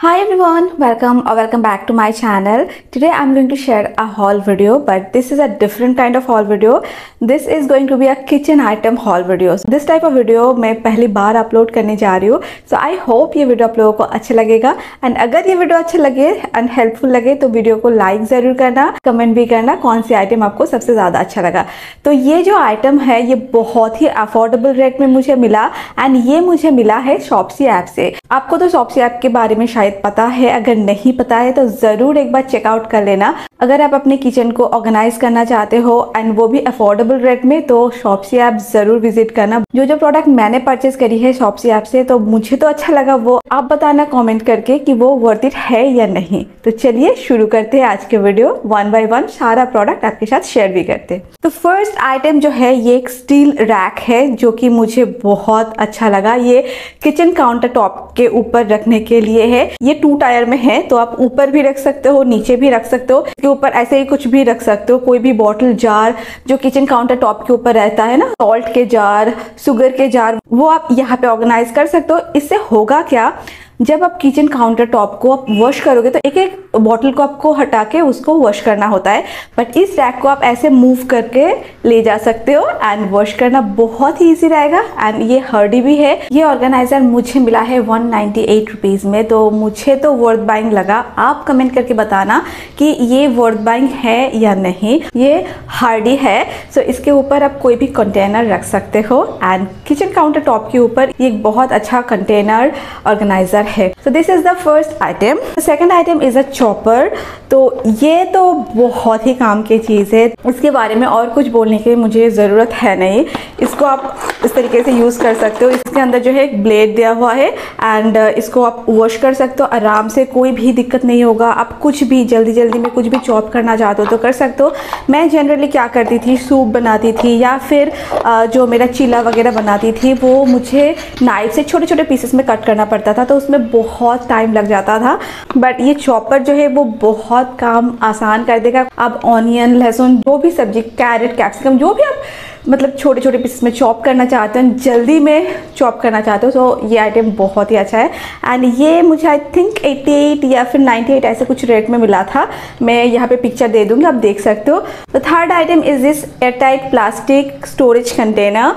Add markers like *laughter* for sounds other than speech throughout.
Hi everyone, welcome or welcome back to my channel. Today I'm going to share a haul video but this is a different kind of haul video. This is going to be a kitchen item haul video. This type of video मैं पहली बार upload करने जा रही हूँ So I hope ये video आप लोगों को अच्छा लगेगा एंड अगर ये वीडियो अच्छा लगे एंड हेल्पफुल लगे तो वीडियो को लाइक ज़रूर करना कमेंट भी करना कौन सी आइटम आपको सबसे ज़्यादा अच्छा लगा तो ये जो आइटम है ये बहुत ही अफोर्डेबल रेट में मुझे मिला एंड ये मुझे मिला है शॉप्सी ऐप से आपको तो शॉप्सी ऐप के बारे में शायद शायद पता है अगर नहीं पता है तो ज़रूर एक बार चेकआउट कर लेना। अगर आप अपने किचन को ऑर्गेनाइज करना चाहते हो एंड वो भी अफोर्डेबल रेट में तो शॉप्सी ऐप ज़रूर विज़िट करना। जो जो प्रोडक्ट मैंने परचेज करी है शॉप्सी ऐप से तो मुझे तो अच्छा लगा वो। आप बताना कॉमेंट करके कि वो वर्थ इट है या नहीं। तो चलिए शुरू करते हैं आज के वीडियो वन बाई वन सारा प्रोडक्ट आपके साथ शेयर भी करते तो फ़र्स्ट आइटम जो है, ये एक स्टील रैक है, जो कि मुझे बहुत अच्छा लगा। ये किचन काउंटर टॉप के ऊपर रखने के लिए है। ये टू टायर में है तो आप ऊपर भी रख सकते हो, नीचे भी रख सकते हो इसके ऊपर ऐसे ही कुछ भी रख सकते हो। कोई भी बॉटल जार जो किचन काउंटर टॉप के ऊपर रहता है ना सॉल्ट के जार सुगर के जार वो आप यहाँ पे ऑर्गेनाइज कर सकते हो। इससे होगा क्या? जब आप किचन काउंटर टॉप को आप वॉश करोगे तो एक एक बॉटल को आपको हटा के उसको वॉश करना होता है। बट इस रैक को आप ऐसे मूव करके ले जा सकते हो एंड वॉश करना बहुत ही ईजी रहेगा। एंड ये हर्डी भी है। ये ऑर्गेनाइजर मुझे मिला है वन नाइन्टी में। तो मुझे तो वर्थ बाइंग लगा। आप कमेंट करके बताना कि ये वर्थ बाइंग है या नहीं। ये हार्डी है। सो so इसके ऊपर आप कोई भी कंटेनर रख सकते हो। एंड किचन काउंटर टॉप के ऊपर ये बहुत अच्छा कंटेनर ऑर्गेनाइजर है so this is the first item second item is a chopper तो ये तो बहुत ही काम की चीज़ है। इसके बारे में और कुछ बोलने की मुझे ज़रूरत है नहीं। इसको आप इस तरीके से यूज़ कर सकते हो। इसके अंदर जो है एक ब्लेड दिया हुआ है एंड इसको आप वॉश कर सकते हो। आराम से कोई भी दिक्कत नहीं होगा। आप कुछ भी जल्दी जल्दी में कुछ भी चॉप करना चाहते हो तो कर सकते हो। मैं जनरली क्या करती थी? सूप बनाती थी या फिर जो मेरा चीला वगैरह बनाती थी, वो मुझे नाइफ से छोटे छोटे पीसेस में कट करना पड़ता था। तो उसमें में बहुत टाइम लग जाता था। बट ये चॉपर जो है, वो बहुत काम आसान कर देगा। आप ऑनियन लहसुन, जो भी सब्ज़ी कैरेट कैप्सिकम जो भी आप मतलब छोटे छोटे पीसेस में चॉप करना चाहते हो, जल्दी में चॉप करना चाहते हो तो ये आइटम बहुत ही अच्छा है। एंड ये मुझे आई थिंक 88 या फिर 98 ऐसे कुछ रेट में मिला था। मैं यहाँ पे पिक्चर दे दूँगी, आप देख सकते हो। तो third item is this airtight plastic storage container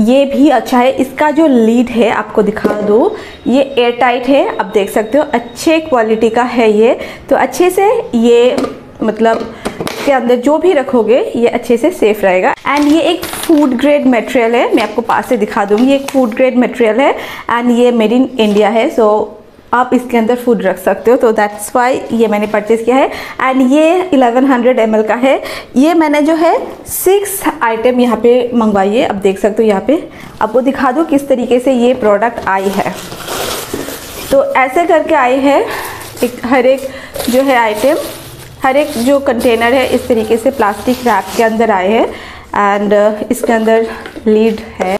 ये भी अच्छा है। इसका जो लीड है आपको दिखा दो। ये एयर टाइट है आप देख सकते हो। अच्छे क्वालिटी का है ये। तो अच्छे से ये मतलब के अंदर जो भी रखोगे ये अच्छे से सेफ़ रहेगा। एंड ये एक फ़ूड ग्रेड मटेरियल है। मैं आपको पास से दिखा दूँगी। ये एक फ़ूड ग्रेड मटेरियल है। एंड ये मेड इन इंडिया है। सो so, आप इसके अंदर फ़ूड रख सकते हो तो दैट्स वाई ये मैंने परचेज़ किया है। एंड ये 1100 हंड्रेड का है। ये मैंने जो है सिक्स आइटम यहाँ पे मंगवाई है। अब देख सकते हो यहाँ पे। आपको दिखा दो किस तरीके से ये प्रोडक्ट आई है। तो ऐसे करके आई है एक, हर एक जो है आइटम हर एक जो कंटेनर है, इस तरीके से प्लास्टिक रैप के अंदर आए हैं। एंड इसके अंदर लीड है।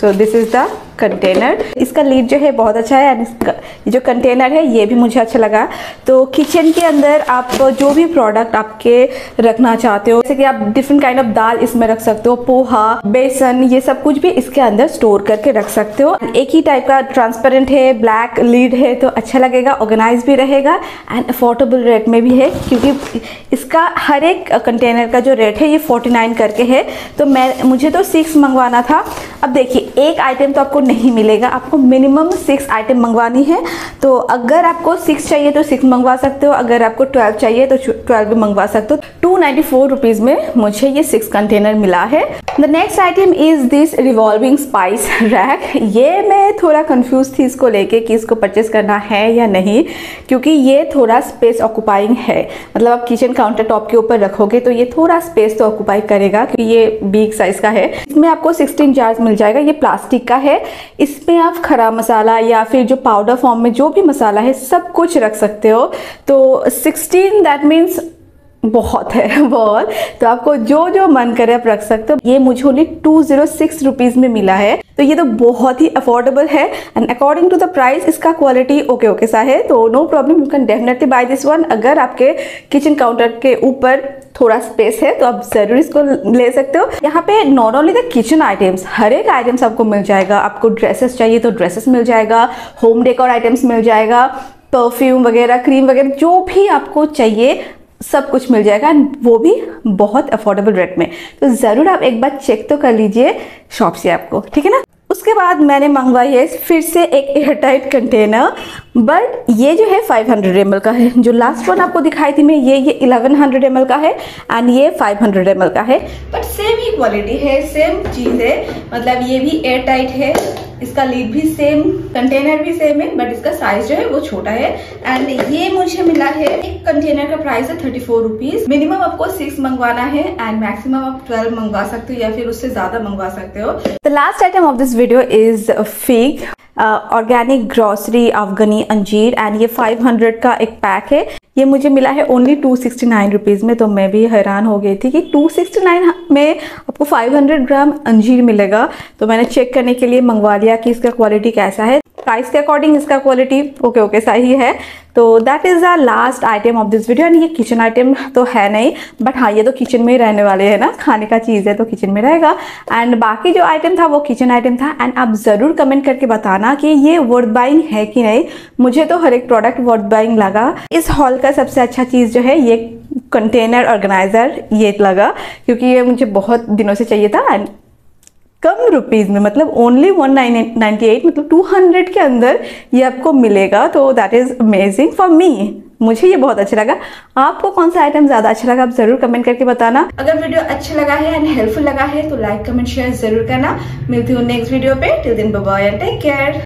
So this is the container इसका लीड जो है बहुत अच्छा है एंड इसका जो कंटेनर है, ये भी मुझे अच्छा लगा। तो किचन के अंदर आप जो भी प्रोडक्ट आपके रखना चाहते हो, जैसे कि आप डिफरेंट काइंड ऑफ़ दाल इसमें रख सकते हो, पोहा, बेसन, ये सब कुछ भी इसके अंदर स्टोर करके रख सकते हो। एक ही टाइप का ट्रांसपेरेंट है ब्लैक लीड है तो अच्छा लगेगा ऑर्गेनाइज भी रहेगा एंड अफोर्डेबल रेट में भी है, क्योंकि इसका हर एक कंटेनर का जो रेट है, ये 49 करके है। तो मैं मुझे तो सिक्स मंगवाना था। अब देखिए, एक आइटम तो आपको नहीं मिलेगा। आपको मिनिमम सिक्स आइटम मंगवानी है। तो अगर आपको सिक्स चाहिए तो सिक्स मंगवा सकते हो। अगर आपको ट्वेल्व चाहिए तो ट्वेल्व भी मंगवा सकते हो। टू नाइन्टी फोर रुपीज़ में मुझे ये सिक्स कंटेनर मिला है। The next item is this revolving spice rack ये मैं थोड़ा कंफ्यूज थी इसको लेके कि इसको परचेस करना है या नहीं, क्योंकि ये थोड़ा स्पेस ऑक्यूपाइंग है। मतलब आप किचन काउंटर टॉप के ऊपर रखोगे तो ये थोड़ा स्पेस तो ऑक्यूपाई करेगा, क्योंकि ये बिग साइज़ का है। इसमें आपको सिक्सटीन जार्स मिल जाएगा। ये प्लास्टिक का है। इसमें आप खरा मसाला या फिर जो पाउडर फॉर्म में जो भी मसाला है, सब कुछ रख सकते हो। तो 16 दैट मीन्स बहुत है, *laughs* बहुत। तो आपको जो जो मन करे आप रख सकते हो। ये मुझे only two zero six rupees में मिला है। तो ये तो बहुत ही अफोर्डेबल है। And according to the price इसका क्वालिटी ओके ओके सा है। तो no problem you can definitely buy this one अगर आपके किचन काउंटर के ऊपर थोड़ा स्पेस है तो आप ज़रूर इसको ले सकते हो। यहाँ पे not only the kitchen items हर एक आइटम्स आपको मिल जाएगा। आपको ड्रेसेस चाहिए तो ड्रेसेस मिल जाएगा। होम डेकोर आइटम्स मिल जाएगा। परफ्यूम वगैरह क्रीम वगैरह, जो भी आपको चाहिए सब कुछ मिल जाएगा एंड वो भी बहुत अफोर्डेबल रेट में। तो ज़रूर आप एक बार चेक तो कर लीजिए शॉप से आपको। ठीक है ना? उसके बाद मैंने मंगवाई है फिर से एक एयरटाइट कंटेनर बट ये जो है 500 हंड्रेड का है। जो लास्ट वन आपको दिखाई थी मैं, ये ये 1100 हंड्रेड का है एंड ये 500 हंड्रेड का है। बट सेम ही क्वालिटी है सेम चीज़ है। मतलब ये भी एयर टाइट है, इसका लीड भी सेम कंटेनर भी सेम है बट इसका साइज़ जो है वो छोटा है। एंड ये मुझे मिला है, एक कंटेनर का प्राइस है थर्टी फोर रुपीज़ मिनिमम आपको सिक्स मंगवाना है एंड मैक्सिमम आप ट्वेल्व मंगवा सकते हो या फिर उससे ज़्यादा मंगवा सकते हो। The last item of this video is fake organic grocery अफगनी अंजीर एंड ये 500 का एक पैक है। ये मुझे मिला है only two sixty nine rupees में तो मैं भी हैरान हो गई थी कि टू सिक्सटी नाइन में आपको फाइव हंड्रेड ग्राम अंजीर मिलेगा। तो मैंने चेक करने के लिए मंगवा लिया कि इसका क्वालिटी कैसा है। प्राइस के अकॉर्डिंग इसका क्वालिटी ओके ओके सही है। तो that is the last item of this video and ये किचन आइटम तो है नहीं बट हाँ ये तो किचन में ही रहने वाले हैं ना। खाने का चीज़ है तो किचन में रहेगा। एंड बाकी जो आइटम था, वो किचन आइटम था। एंड आप ज़रूर कमेंट करके बताना कि ये वर्थ बाइंग है कि नहीं। मुझे तो हर एक प्रोडक्ट वर्थ बाइंग लगा। इस हॉल का सबसे अच्छा चीज़ जो है, ये कंटेनर ऑर्गेनाइज़र ये लगा। क्योंकि ये मुझे बहुत दिनों से चाहिए था। एंड कम रुपीज़ में मतलब ओनली वन मतलब टू हंड्रेड के अंदर ये आपको मिलेगा तो that is amazing for me मुझे ये बहुत अच्छा लगा। आपको कौन सा आइटम ज़्यादा अच्छा लगा, आप ज़रूर कमेंट करके बताना। अगर वीडियो अच्छा लगा है एंड हेल्पफुल लगा है तो लाइक कमेंट शेयर ज़रूर करना। मिलती हूँ नेक्स्ट वीडियो पे। Till then bye and take care